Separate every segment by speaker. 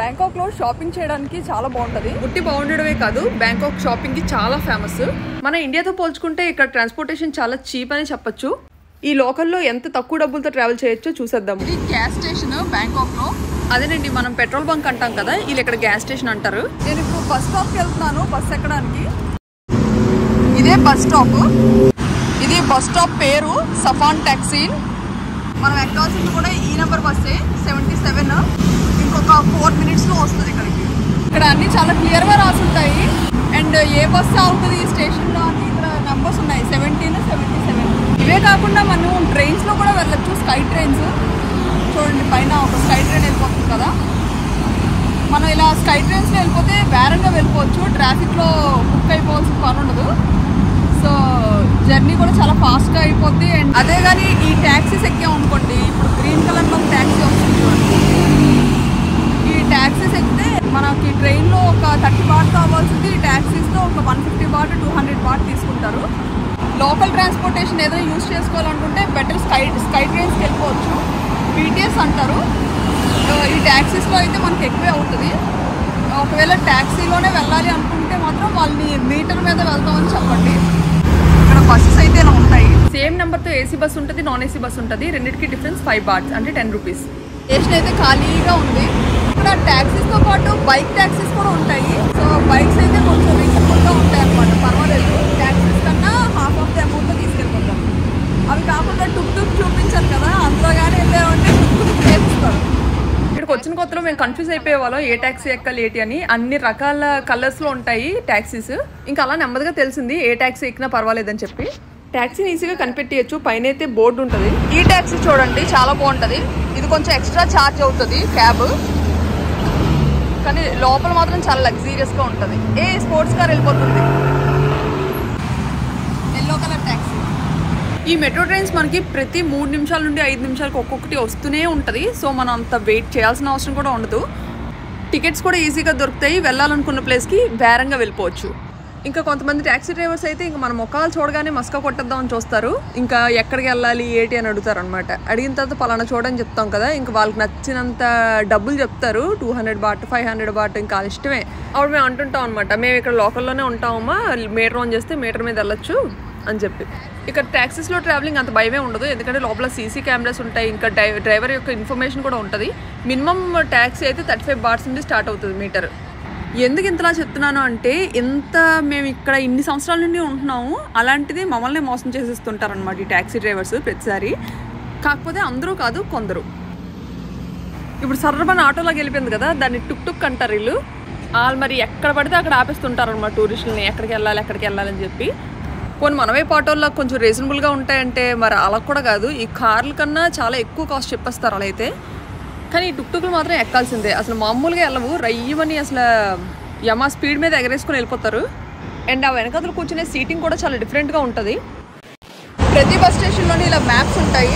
Speaker 1: బ్యాంకాక్లో shopping చేయడానికి చాలా బాగుంటది.
Speaker 2: ఉట్టి బాగుండడమే కాదు బ్యాంకాక్ షాపింగ్కి చాలా ఫేమస్. మన ఇండియాతో పోల్చుకుంటే ఇక్కడ ట్రాన్స్పోర్టేషన్ చాలా చీప్ అని చెప్పొచ్చు. ఈ లోకల్లో ఎంత తక్కువ డబ్బులతో ట్రావెల్ చేయొచ్చో చూసేద్దాం.
Speaker 1: ఇది గ్యాస్ స్టేషన్ బ్యాంకాక్లో
Speaker 2: అదేనండి మనం పెట్రోల్ బంక్ అంటాం కదా వీళ్ళు ఇక్కడ గ్యాస్ స్టేషన్ అంటారు.
Speaker 1: నేను ఇప్పుడు బస్ స్టాప్కి వెళ్తున్నాను బస్ ఎక్కడానికి. ఇదే బస్ స్టాప్. ఇది బస్ స్టాప్ పేరు సఫాన్ టాక్సీ మనం ఎక్కాల్సింది కూడా ఈ నెంబర్ బస్సే సెవెంటీ సెవెన్ ఇంకొక ఫోర్ మినిట్స్లో వస్తుంది ఇక్కడికి. ఇక్కడ అన్ని చాలా క్లియర్గా రాసి ఉంటాయి. అండ్ ఏ బస్ అవుతుంది ఈ స్టేషన్లో అని ఇక్కడ నెంబర్స్ ఉన్నాయి. సెవెంటీన్ సెవెంటీ సెవెన్ ఇవే కాకుండా మనం ట్రైన్స్లో కూడా వెళ్ళొచ్చు స్కై ట్రైన్స్ చూడండి పైన ఒక స్కై ట్రైన్ వెళ్ళిపోతుంది కదా. మనం ఇలా స్కై ట్రైన్స్లో వెళ్ళిపోతే వేరంగా వెళ్ళిపోవచ్చు. ట్రాఫిక్లో బుక్ అయిపోవాల్సిన పని ఉండదు. సో జర్నీ కూడా చాలా ఫాస్ట్గా అయిపోద్ది అండ్ అదే కానీ ఈ ట్యాక్సీస్ ఎక్కాం అనుకోండి ఇప్పుడు గ్రీన్ కలర్లో ఒక ట్యాక్సీ వస్తుంది ఈ ట్యాక్సీస్ ఎక్కితే మనకి ట్రైన్లో ఒక థర్టీ బాట్ కావాల్సింది ఈ ట్యాక్సీస్లో ఒక one fifty baht two hundred baht తీసుకుంటారు. లోకల్ ట్రాన్స్పోర్టేషన్ ఏదైనా యూజ్ చేసుకోవాలనుకుంటే బెటర్ స్కై స్కై ట్రైన్స్కి వెళ్ళిపోవచ్చు. బీటీఎస్ అంటారు. ఈ ట్యాక్సీస్లో అయితే మనకి ఎక్కువే అవుతుంది. ఒకవేళ ట్యాక్సీలోనే వెళ్ళాలి అనుకుంటే మాత్రం వాళ్ళని మీటర్ మీద వెళ్తామని చెప్పండి. బస్సెస్ అయితే ఇలా ఉంటాయి?
Speaker 2: సేమ్ నెంబర్తో ఏసీ బస్ ఉంటుంది నాన్ ఏసీ బస్ ఉంటుంది. రెండింటికి డిఫరెన్స్ ఫైవ్ బాట్స్ అంటే టెన్ రూపీస్
Speaker 1: స్టేషన్ అయితే ఖాళీగా ఉంది. ఇక్కడ ట్యాక్సీస్తో పాటు బైక్ ట్యాక్సీస్ కూడా ఉంటాయి. సో బైక్స్ అయితే కొంచెం రీజనబుల్గా ఉంటాయి అనమాట పర్వాలేదు. ట్యాక్సీస్ కన్నా హాఫ్ ఆఫ్ ది అమౌంట్తో తీసుకెళ్ళిపోతాం. అవి కాకుండా టుక్ టుక్ చూపించారు కదా అందులో కానీ వెళ్ళామంటే టుక్ టుక్ చేపిస్తారు.
Speaker 2: ఇక్కడికి వచ్చిన కొత్తలో మేము కన్ఫ్యూజ్ అయిపోయేవాళ్ళం ఏ ట్యాక్సీ ఎక్కాలి ఏటి అని. అన్ని రకాల కలర్స్లో ఉంటాయి ట్యాక్సీస్ ఇంకా అలా నెమ్మదిగా తెలిసింది ఏ ట్యాక్సీ ఎక్కినా పర్వాలేదని చెప్పి. ట్యాక్సీని ఈజీగా కనిపెట్టేయచ్చు పైన అయితే బోర్డు ఉంటుంది.
Speaker 1: ఈ ట్యాక్సీ చూడండి చాలా బాగుంటుంది. ఇది కొంచెం ఎక్స్ట్రా ఛార్జ్ అవుతుంది క్యాబ్ కానీ లోపల మాత్రం చాలా లగ్జీరియస్గా ఉంటుంది. ఏ స్పోర్ట్స్ కార్ వెళ్ళిపోతుంది?
Speaker 2: ఈ మెట్రో ట్రైన్స్ మనకి ప్రతి మూడు నిమిషాల నుండి ఐదు నిమిషాలకు ఒక్కొక్కటి వస్తూనే ఉంటుంది. సో మనం అంత వెయిట్ చేయాల్సిన అవసరం కూడా ఉండదు. టికెట్స్ కూడా ఈజీగా దొరుకుతాయి. వెళ్ళాలనుకున్న ప్లేస్కి బేరంగా వెళ్ళిపోవచ్చు. ఇంకా కొంతమంది ట్యాక్సీ డ్రైవర్స్ అయితే ఇంకా మన ముఖాలు చూడగానే మస్కా కొట్టేద్దామని చూస్తారు. ఇంకా ఎక్కడికి వెళ్ళాలి ఏంటి అని అడుగుతారు అనమాట అడిగిన తర్వాత పలానా చూడని చెప్తాం కదా ఇంకా వాళ్ళకి నచ్చినంత డబ్బులు చెప్తారు. Two hundred baht five hundred baht ఇంకా ఇష్టమే. అప్పుడు మేము అంటుంటాం అనమాట మేము ఇక్కడ లోకల్లోనే ఉంటామమ్మా మీటర్ ఆన్ చేస్తే మీటర్ మీద వెళ్ళొచ్చు అని చెప్పి. ఇక్కడ ట్యాక్సీస్లో ట్రావెలింగ్ అంత భయమే ఉండదు. ఎందుకంటే లోపల సీసీ కెమెరాస్ ఉంటాయి. ఇంకా డై డ్రైవర్ యొక్క ఇన్ఫర్మేషన్ కూడా ఉంటుంది. మినిమం ట్యాక్సీ అయితే థర్టీ ఫైవ్ బార్స్ నుండి స్టార్ట్ అవుతుంది మీటర్ ఎందుకు ఇంతలా చెప్తున్నాను అంటే ఇంత మేము ఇక్కడ ఇన్ని సంవత్సరాల నుండి ఉంటున్నాము. అలాంటిది మమ్మల్ని మోసం చేసేస్తుంటారనమాట ఈ ట్యాక్సీ డ్రైవర్స్ ప్రతిసారి. కాకపోతే అందరూ కాదు కొందరు. ఇప్పుడు సర్రబన్ ఆటోలోకి వెళ్ళిపోయింది కదా దాన్ని టుక్ టుక్ అంటారు వీళ్ళు. వాళ్ళు మరి ఎక్కడ పడితే అక్కడ ఆపేస్తుంటారు అనమాట టూరిస్టులని ఎక్కడికి వెళ్ళాలి ఎక్కడికి వెళ్ళాలని చెప్పి. పోనీ మనమే ఆటోల్లో కొంచెం రీజనబుల్గా ఉంటాయంటే మరి అలా కూడా కాదు. ఈ కార్ల కన్నా చాలా ఎక్కువ కాస్ట్ చెప్పేస్తారు అలా అయితే. కానీ ఈ టుక్టుకులు మాత్రం ఎక్కాల్సిందే. అసలు మామూలుగా వెళ్ళవు రయ్యమని అసలు యమా స్పీడ్ మీద ఎగరేసుకొని వెళ్ళిపోతారు. అండ్ ఆ వెనకాతలు కూర్చునే సీటింగ్ కూడా చాలా డిఫరెంట్గా ఉంటుంది.
Speaker 1: ప్రతి బస్ స్టేషన్లోని ఇలా మ్యాప్స్ ఉంటాయి.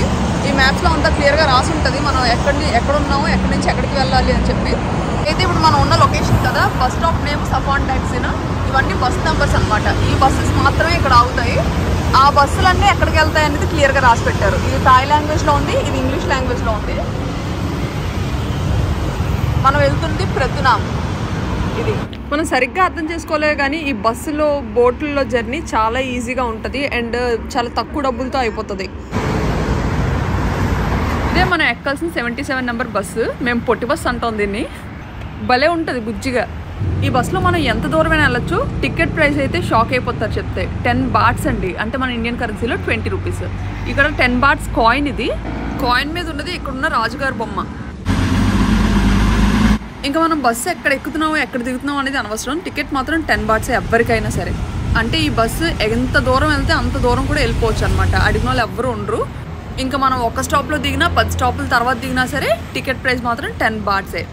Speaker 1: ఈ మ్యాప్స్లో అంతా క్లియర్గా రాసి ఉంటుంది. మనం ఎక్కడి ఎక్కడ ఉన్నాము ఎక్కడి నుంచి ఎక్కడికి వెళ్ళాలి అని చెప్పి. అయితే ఇప్పుడు మనం ఉన్న లొకేషన్ కదా బస్ స్టాప్ నేమ్ సఫాన్ ట్యాక్సీనా ఇవన్నీ బస్ నెంబర్స్ అనమాట ఈ బస్సెస్ మాత్రమే ఇక్కడ ఆగుతాయి. ఆ బస్సులన్నీ ఎక్కడికి వెళ్తాయి అనేది క్లియర్గా రాసి పెట్టారు ఇది థాయ్ లాంగ్వేజ్లో ఉంది ఇది ఇంగ్లీష్ లాంగ్వేజ్లో ఉంది. మనం వెళ్తుంది ప్రతునామ్ ఇది.
Speaker 2: మనం సరిగ్గా అర్థం చేసుకోలేదు కానీ ఈ బస్సులో బోట్లలో జర్నీ చాలా ఈజీగా ఉంటుంది అండ్ చాలా తక్కువ డబ్బులతో అయిపోతుంది. ఇదే మనం ఎక్కాల్సిన సెవెంటీ సెవెన్ నెంబర్ బస్సు మేము పొట్టి బస్సు అంటాం దీన్ని. భలే ఉంటుంది బుజ్జిగా. ఈ బస్సులో మనం ఎంత దూరమైనా వెళ్ళొచ్చు. టికెట్ ప్రైస్ అయితే షాక్ అయిపోతారు చెప్తే. టెన్ బాట్స్ అండి. అంటే మన ఇండియన్ కరెన్సీలో ట్వంటీ రూపీస్. ఇక్కడ టెన్ బాట్స్ కాయిన్ ఇది. కాయిన్ మీద ఉన్నది ఇక్కడ ఉన్న రాజుగారి బొమ్మ. ఇంకా మనం బస్సు ఎక్కడ ఎక్కుతున్నామో ఎక్కడ దిగుతున్నామో అనేది అనవసరం. టికెట్ మాత్రం టెన్ బాట్స్ ఎవరికైనా సరే. అంటే ఈ బస్సు ఎంత దూరం వెళ్తే అంత దూరం కూడా వెళ్ళిపోవచ్చు అనమాట అడిగిన వాళ్ళు ఎవ్వరు ఉండరు. ఇంకా మనం ఒక స్టాప్లో దిగినా పది స్టాపుల తర్వాత దిగినా సరే టికెట్ ప్రైస్ మాత్రం టెన్ బాట్సే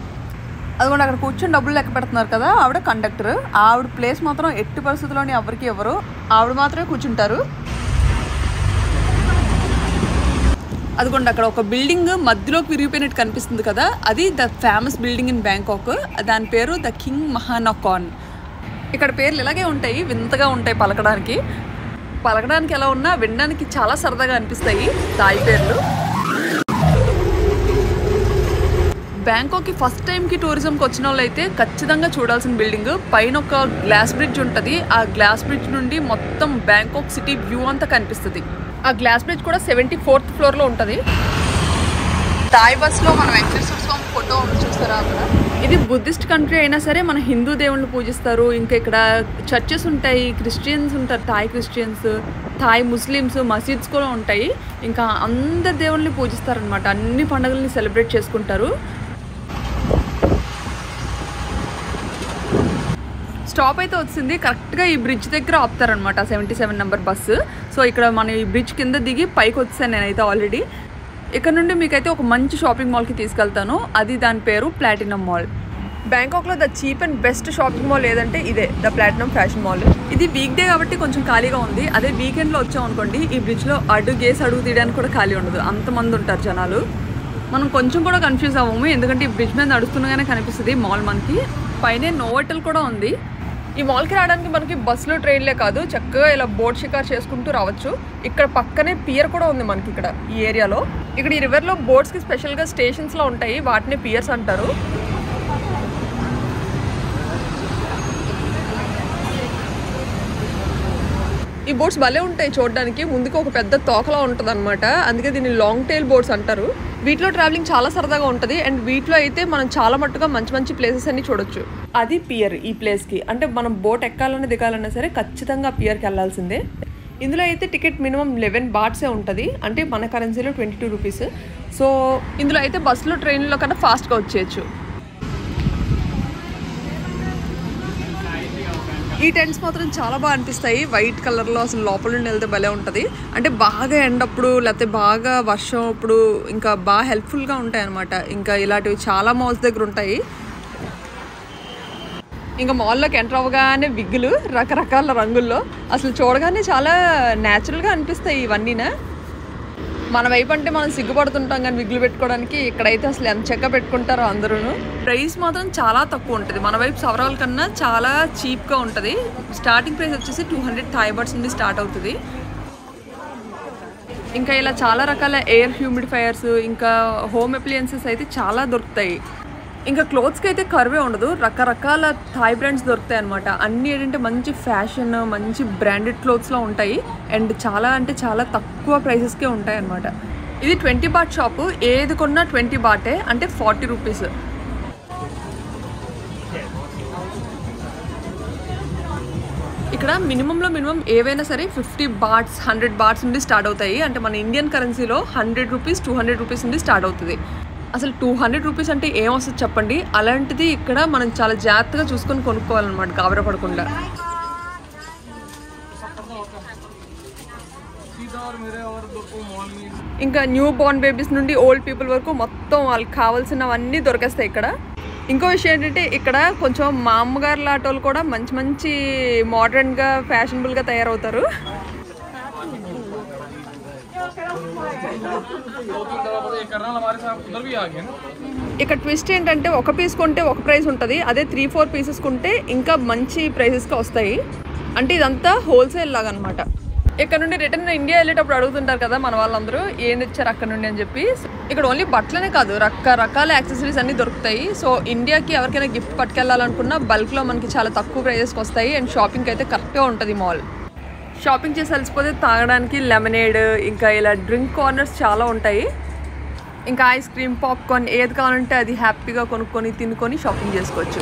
Speaker 1: అదిగోండి అక్కడ కూర్చొని డబ్బులు లెక్క పెడుతున్నారు కదా ఆవిడ కండక్టర్ ఆవిడ ప్లేస్ మాత్రం ఎట్టి పరిస్థితుల్లోని ఎవరికి ఎవరు ఆవిడ మాత్రమే కూర్చుంటారు.
Speaker 2: అదిగోండి అక్కడ ఒక బిల్డింగ్ మధ్యలోకి విరిగిపోయినట్టు కనిపిస్తుంది కదా అది the famous building in Bangkok దాని పేరు ద కింగ్ మహానకాన్ ఇక్కడ పేర్లు ఇలాగే ఉంటాయి వింతగా ఉంటాయి పలకడానికి. పలకడానికి ఎలా ఉన్నా వినడానికి చాలా సరదాగా అనిపిస్తాయి తాయి పేర్లు. బ్యాంకాక్కి ఫస్ట్ టైంకి టూరిజంకి వచ్చిన వాళ్ళు అయితే ఖచ్చితంగా చూడాల్సిన బిల్డింగ్ పైన ఒక గ్లాస్ బ్రిడ్జ్ ఉంటుంది. ఆ గ్లాస్ బ్రిడ్జ్ నుండి మొత్తం బ్యాంకాక్ సిటీ వ్యూ అంతా కనిపిస్తుంది. ఆ గ్లాస్ బ్రిడ్జ్ కూడా సెవెంటీ ఫోర్త్ ఫ్లోర్లో ఉంటుంది.
Speaker 1: థాయ్ బస్లో మనం వెంకటేశ్వర స్వామి ఫోటో చూస్తారా అక్కడ?
Speaker 2: ఇది బుద్ధిస్ట్ కంట్రీ అయినా సరే మన హిందూ దేవుళ్ళు పూజిస్తారు. ఇంకా ఇక్కడ చర్చెస్ ఉంటాయి క్రిస్టియన్స్ ఉంటారు థాయ్ క్రిస్టియన్స్ థాయ్ ముస్లిమ్స్ మసీద్స్ కూడా ఉంటాయి. ఇంకా అందరు దేవుళ్ళని పూజిస్తారనమాట అన్ని పండుగల్ని సెలబ్రేట్ చేసుకుంటారు. స్టాప్ అయితే వచ్చింది. కరెక్ట్గా ఈ బ్రిడ్జ్ దగ్గర ఆపుతారనమాట seventy seven number bus so ఇక్కడ మన ఈ బ్రిడ్జ్ కింద దిగి పైకి వచ్చాను నేనైతే ఆల్రెడీ. ఇక్కడ నుండి మీకైతే ఒక మంచి షాపింగ్ మాల్కి తీసుకెళ్తాను. అది దాని పేరు Platinum mall. బ్యాంకాక్లో the cheap and best shopping mall ఏదంటే ఇదే ద ప్లాటినం ఫ్యాషన్ మాల్. ఇది వీక్ డే కాబట్టి కొంచెం ఖాళీగా ఉంది. అదే వీకెండ్లో వచ్చాం అనుకోండి ఈ బ్రిడ్జ్లో అడుగు గేసి అడుగు తీయడానికి కూడా ఖాళీ ఉండదు. అంతమంది ఉంటారు జనాలు. మనం కొంచెం కూడా కన్ఫ్యూజ్ అవ్వము. ఎందుకంటే ఈ బ్రిడ్జ్ మీద నడుస్తుండగానే కనిపిస్తుంది మాల్ మనకి. పైన నోవెటల్ కూడా ఉంది. ఈ మాల్కి రావడానికి మనకి బస్సులు ట్రైన్లే కాదు. చక్కగా ఇలా బోట్ షికార్ చేసుకుంటూ రావచ్చు. ఇక్కడ పక్కనే పియర్ కూడా ఉంది మనకి ఇక్కడ ఈ ఏరియాలో. ఇక్కడ ఈ రివర్లో బోట్స్కి స్పెషల్గా స్టేషన్స్లో ఉంటాయి. వాటిని పియర్స్ అంటారు. ఈ బోట్స్ భలే ఉంటాయి చూడడానికి. ముందుకు ఒక పెద్ద తోకలా ఉంటుంది అనమాట అందుకే దీన్ని లాంగ్ టైల్ బోట్స్ అంటారు. వీటిలో ట్రావెలింగ్ చాలా సరదాగా ఉంటుంది. అండ్ వీటిలో అయితే మనం చాలా మట్టుగా మంచి మంచి ప్లేసెస్ అన్ని చూడొచ్చు. అది పియర్ ఈ ప్లేస్కి అంటే మనం బోట్ ఎక్కాలన్నా దిగాలన్నా సరే ఖచ్చితంగా పియర్కి వెళ్ళాల్సిందే. ఇందులో అయితే టికెట్ మినిమం లెవెన్ బాట్సే ఉంటుంది. అంటే మన కరెన్సీలో ట్వంటీ టూ రూపీస్ సో ఇందులో అయితే బస్సులో ట్రైన్లో కన్నా ఫాస్ట్గా వచ్చేయచ్చు. ఈ టెంట్స్ మాత్రం చాలా బాగా అనిపిస్తాయి. వైట్ కలర్లో అసలు లోపల నుండి వెళ్తే భలే ఉంటుంది. అంటే బాగా ఎండప్పుడు లేకపోతే బాగా వర్షం అప్పుడు ఇంకా బాగా హెల్ప్ఫుల్గా ఉంటాయి అనమాట ఇంకా ఇలాంటివి చాలా మాల్స్ దగ్గర ఉంటాయి. ఇంకా మాల్లోకి ఎంటర్ అవ్వగానే విగ్గులు రకరకాల రంగుల్లో. అసలు చూడగానే చాలా న్యాచురల్గా అనిపిస్తాయి ఇవన్నీనా. మన వైపు అంటే మనం సిగ్గుపడుతుంటాం కానీ విగ్గులు పెట్టుకోవడానికి ఇక్కడైతే అసలు ఎంత చెక్క పెట్టుకుంటారో అందరూ ప్రైస్ మాత్రం చాలా తక్కువ ఉంటుంది. మన వైపు సవరాల కన్నా చాలా చీప్గా ఉంటుంది. స్టార్టింగ్ ప్రైస్ వచ్చేసి టూ హండ్రెడ్ థాయ్ బర్డ్స్ నుండి స్టార్ట్ అవుతుంది. ఇంకా ఇలా చాలా రకాల ఎయిర్ హ్యూమిడిఫైయర్స్ ఇంకా హోమ్ అప్లియన్సెస్ అయితే చాలా దొరుకుతాయి. ఇంకా క్లోత్స్కి అయితే కరువే ఉండదు. రకరకాల థాయ్ బ్రాండ్స్ దొరుకుతాయి అనమాట అన్ని ఏంటంటే మంచి ఫ్యాషన్ మంచి బ్రాండెడ్ క్లోత్స్లో ఉంటాయి. అండ్ చాలా అంటే చాలా తక్కువ ప్రైసెస్కే ఉంటాయి అనమాట ఇది ట్వంటీ బాట్ షాపు ఏది కొన్నా ట్వంటీ బాటే అంటే ఫార్టీ రూపీస్. ఇక్కడ మినిమంలో మినిమం ఏవైనా సరే ఫిఫ్టీ బాట్స్ హండ్రెడ్ బాట్స్ నుండి స్టార్ట్ అవుతాయి. అంటే మన ఇండియన్ కరెన్సీలో hundred rupees two hundred rupees నుండి స్టార్ట్ అవుతుంది. అసలు టూ హండ్రెడ్ రూపీస్ అంటే ఏం వస్తుంది చెప్పండి? అలాంటిది ఇక్కడ మనం చాలా జాగ్రత్తగా చూసుకొని కొనుక్కోవాలన్నమాట గాబరపడకుండా ఇంకా న్యూ బోర్న్ బేబీస్ నుండి ఓల్డ్ పీపుల్ వరకు మొత్తం వాళ్ళకి కావాల్సినవన్నీ దొరికేస్తాయి ఇక్కడ. ఇంకో విషయం ఏంటంటే ఇక్కడ కొంచెం మా అమ్మగారు లాంటి కూడా మంచి మంచి మోడర్న్గా ఫ్యాషనబుల్గా తయారవుతారు. ఇక్కడ ట్విస్ట్ ఏంటంటే ఒక పీస్ కొంటే ఒక ప్రైస్ ఉంటుంది అదే త్రీ ఫోర్ పీసెస్ కొంటే ఇంకా మంచి ప్రైసెస్కి వస్తాయి. అంటే ఇదంతా హోల్సేల్ లాగా అనమాట ఇక్కడ నుండి రిటర్న్ ఇండియా వెళ్ళేటప్పుడు అడుగుతుంటారు కదా మన వాళ్ళందరూ ఏం తెచ్చారు అక్కడ నుండి? అని చెప్పి. ఇక్కడ ఓన్లీ బట్టలనే కాదు రకరకాల యాక్సెసరీస్ అన్నీ దొరుకుతాయి. సో ఇండియాకి ఎవరికైనా గిఫ్ట్ పట్టుకెళ్ళాలనుకున్నా బల్క్లో మనకి చాలా తక్కువ ప్రైజెస్కి వస్తాయి. అండ్ షాపింగ్ అయితే కరెక్ట్గా ఉంటుంది మాల్ షాపింగ్ చేసి అలసిపోతే తాగడానికి లెమనేడ్ ఇంకా ఇలా డ్రింక్ కార్నర్స్ చాలా ఉంటాయి. ఇంకా ఐస్ క్రీమ్ పాప్కార్న్ ఏది కావాలంటే అది హ్యాపీగా కొనుక్కొని తినుకొని షాపింగ్ చేసుకోవచ్చు.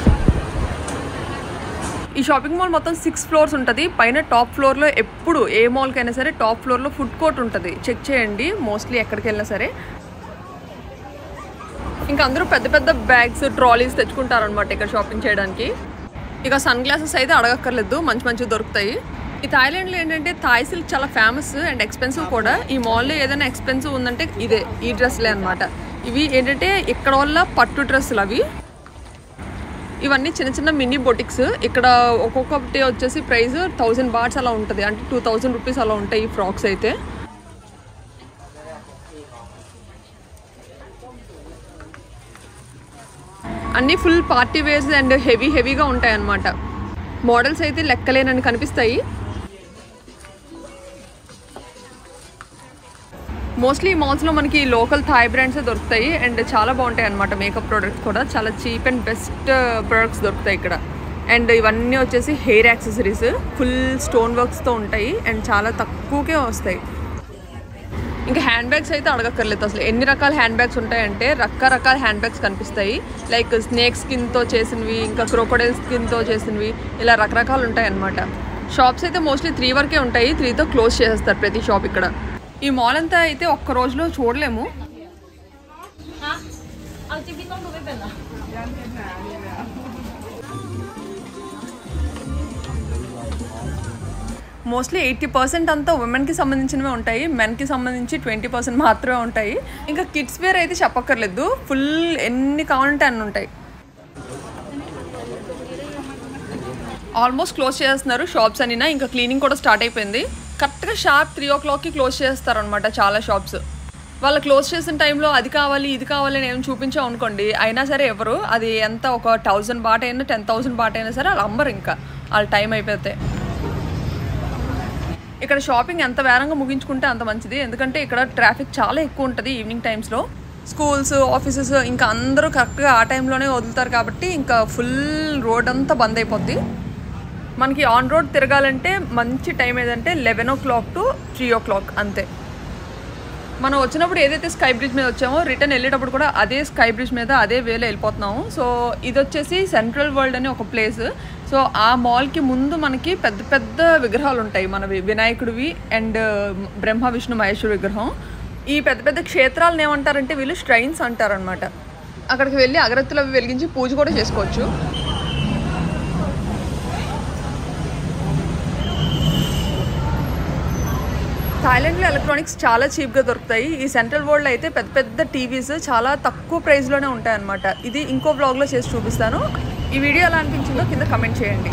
Speaker 2: ఈ షాపింగ్ మాల్ మొత్తం సిక్స్ ఫ్లోర్స్ ఉంటుంది. పైన టాప్ ఫ్లోర్లో ఎప్పుడు ఏ మాల్కైనా సరే టాప్ ఫ్లోర్లో ఫుడ్ కోర్ట్ ఉంటుంది. చెక్ చేయండి. మోస్ట్లీ ఎక్కడికి వెళ్ళినా సరే. ఇంకా అందరూ పెద్ద పెద్ద బ్యాగ్స్ ట్రాలీస్ తెచ్చుకుంటారనమాట ఇక్కడ షాపింగ్ చేయడానికి. ఇక సన్ గ్లాసెస్ అయితే అడగక్కర్లేదు. మంచి మంచివి దొరుకుతాయి. ఈ థాయిలాండ్లో ఏంటంటే థాయ్ సిల్క్ చాలా ఫేమస్ అండ్ ఎక్స్పెన్సివ్ కూడా. ఈ మాల్లో ఏదైనా ఎక్స్పెన్సివ్ ఉందంటే ఇదే ఈ డ్రెస్లే అనమాట ఇవి ఏంటంటే ఇక్కడ వల్ల పట్టు డ్రెస్సులు అవి. ఇవన్నీ చిన్న చిన్న మినీ బొటిక్స్. ఇక్కడ ఒక్కొక్కటి వచ్చేసి ప్రైస్ థౌజండ్ బాట్స్ అలా ఉంటుంది. అంటే టూ థౌజండ్ రూపీస్ అలా ఉంటాయి ఈ ఫ్రాక్స్ అయితే. అన్నీ full party wears and heavy హెవీగా ఉంటాయి అన్నమాట మోడల్స్ అయితే లెక్కలేనని కనిపిస్తాయి. మోస్ట్లీ మాల్స్లో మనకి లోకల్ థాయ్ బ్రాండ్సే దొరుకుతాయి. అండ్ చాలా బాగుంటాయి అనమాట మేకప్ ప్రోడక్ట్స్ కూడా. చాలా చీప్ అండ్ బెస్ట్ ప్రొడక్ట్స్ దొరుకుతాయి ఇక్కడ. అండ్ ఇవన్నీ వచ్చేసి హెయిర్ యాక్సెసరీస్ ఫుల్ స్టోన్ వర్క్స్తో ఉంటాయి. అండ్ చాలా తక్కువకే వస్తాయి. ఇంకా హ్యాండ్ బ్యాగ్స్ అయితే అడగక్కర్లేదు. అసలు ఎన్ని రకాల హ్యాండ్ బ్యాగ్స్ ఉంటాయంటే రకరకాల హ్యాండ్ బ్యాగ్స్ కనిపిస్తాయి లైక్ స్నేక్ స్కిన్తో చేసినవి ఇంకా క్రోకోడైల్ స్కిన్తో చేసినవి ఇలా రకరకాలు ఉంటాయి అన్నమాట షాప్స్ అయితే మోస్ట్లీ త్రీ వరకే ఉంటాయి. త్రీతో క్లోజ్ చేసేస్తారు ప్రతి షాప్ ఇక్కడ. ఈ మాల్ అంతా అయితే ఒక్క రోజులో చూడలేము. మోస్ట్లీ ఎయిటీ పర్సెంట్ అంతా ఉమెన్కి సంబంధించినవే ఉంటాయి. మెన్కి సంబంధించి ట్వంటీ పర్సెంట్ మాత్రమే ఉంటాయి. ఇంకా కిడ్స్ వేర్ అయితే చెప్పక్కర్లేదు. ఫుల్ ఎన్ని కావాలంటే అన్ని ఉంటాయి. ఆల్మోస్ట్ క్లోజ్ చేస్తున్నారు షాప్స్ అనినా. ఇంకా క్లీనింగ్ కూడా స్టార్ట్ అయిపోయింది. దగ్గర షార్ప్ త్రీ ఓ క్లాక్కి క్లోజ్ చేస్తారనమాట చాలా షాప్స్ వాళ్ళు క్లోజ్ చేసిన టైంలో అది కావాలి ఇది కావాలి అని ఏం చూపించాం అనుకోండి. అయినా సరే ఎవరు అది ఎంత ఒక థౌజండ్ బాట్ అయినా టెన్ థౌసండ్ బాట్ అయినా సరే వాళ్ళు అమ్మరు ఇంకా. వాళ్ళ టైం అయిపోతే. ఇక్కడ షాపింగ్ ఎంత వేరంగా ముగించుకుంటే అంత మంచిది. ఎందుకంటే ఇక్కడ ట్రాఫిక్ చాలా ఎక్కువ ఉంటుంది ఈవినింగ్ టైమ్స్లో స్కూల్స్ ఆఫీసెస్ ఇంకా అందరూ కరెక్ట్గా ఆ టైంలోనే వదులుతారు కాబట్టి ఇంకా ఫుల్ రోడ్ అంతా బంద్ అయిపోద్ది. మనకి ఆన్ రోడ్ తిరగాలంటే మంచి టైం ఏదంటే eleven o'clock to three o'clock అంతే. మనం వచ్చినప్పుడు ఏదైతే స్కై బ్రిడ్జ్ మీద వచ్చామో రిటర్న్ వెళ్ళేటప్పుడు కూడా అదే స్కై బ్రిడ్జ్ మీద అదే వేలో వెళ్ళిపోతున్నాము. సో ఇది వచ్చేసి సెంట్రల్ వరల్డ్ అని ఒక ప్లేస్ సో ఆ మాల్కి ముందు మనకి పెద్ద పెద్ద విగ్రహాలు ఉంటాయి. మనవి వినాయకుడివి అండ్ బ్రహ్మ విష్ణు మహేశ్వర విగ్రహం. ఈ పెద్ద పెద్ద క్షేత్రాలను ఏమంటారంటే వీళ్ళు స్ట్రైన్స్ అంటారనమాట అక్కడికి వెళ్ళి అగరత్తులు అవి వెలిగించి పూజ కూడా చేసుకోవచ్చు. థాయిలాండ్లో ఎలక్ట్రానిక్స్ చాలా చీప్గా దొరుకుతాయి. ఈ సెంట్రల్ వరల్డ్లో అయితే పెద్ద పెద్ద టీవీస్ చాలా తక్కువ ప్రైస్లోనే ఉంటాయన్నమాట. ఇది ఇంకో బ్లాగ్లో చేసి చూపిస్తాను. ఈ వీడియో ఎలా అనిపించిందో కింద కమెంట్ చేయండి.